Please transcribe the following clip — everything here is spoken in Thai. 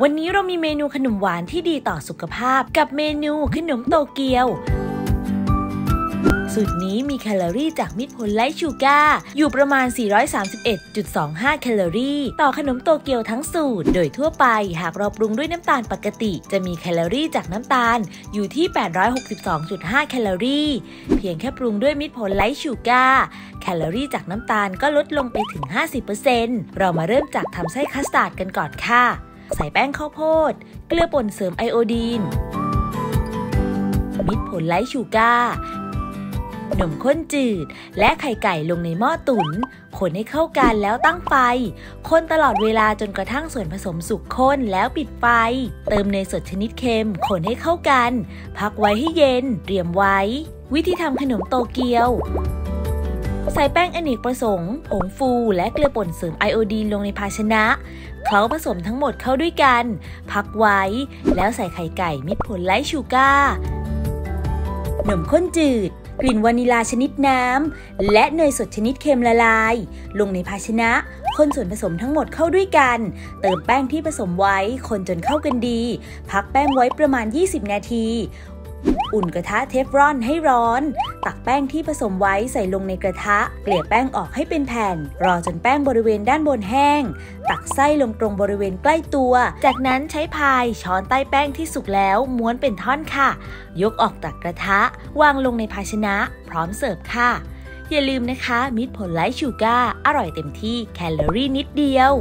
วันนี้เรามีเมนูขนมหวานที่ดีต่อสุขภาพ กับเมนูขนมโตเกียว สูตรนี้มีแคลอรี่จากมิตรผล Light Sugar อยู่ประมาณ 431.25 แคลอรี่ ต่อขนมโตเกียวทั้งสูตร โดยทั่วไปหากเราปรุงด้วยน้ำตาลปกติ จะมีแคลอรี่จากน้ำตาลอยู่ที่ 862.5 แคลอรี่ เพียงแค่ปรุงด้วยมิตรผล Light Sugar แคลอรี่จากน้ำตาลก็ลดลงไปถึง 50%เรามาเริ่มจากทำไส้คัสตาร์ดกันก่อนค่ะ ใส่แป้งข้าวโพด เกลือป่นเสริมไอโอดีน มิตรผล Light Sugar นมข้นจืด และไข่ไก่ลงในหม้อตุ๋นคนให้เข้ากันแล้วตั้งไฟ คนตลอดเวลาจนกระทั่งส่วนผสมสุกข้นแล้วปิดไฟ เติมเนยสดชนิดเค็ม คนให้เข้ากัน พักไว้ให้เย็น เตรียมไว้ วิธีทำขนมโตเกียว ใส่แป้งอเนกประสงค์ ผงฟูและเกลือป่นเสริมไอโอดีนลงในภาชนะ เคล้าผสมทั้งหมดเข้าด้วยกัน พักไว้ แล้วใส่ไข่ไก่มิตรผล Light Sugar นมข้นจืด กลิ่นวานิลาชนิดน้ำ และเนยสดชนิดเค็มละลาย ลงในภาชนะ คนส่วนผสมทั้งหมดเข้าด้วยกัน เติมแป้งที่ผสมไว้ คนจนเข้ากันดี พักแป้งไว้ประมาณ 20 นาที อุ่นกระทะเทฟลอนให้ร้อน ตักแป้งที่ผสมไว้ใส่ลงในกระทะ เกลี่ยแป้งออกให้เป็นแผ่น รอจนแป้งบริเวณด้านบนแห้ง ตักไส้ลงตรงบริเวณใกล้ตัว จากนั้นใช้พายช้อนใต้แป้งที่สุกแล้วม้วนเป็นท่อนค่ะ ยกออกจากกระทะ วางลงในภาชนะ พร้อมเสิร์ฟค่ะ อย่าลืมนะคะ มิตรผล Light Sugar อร่อยเต็มที่แคลอรี่นิดเดียว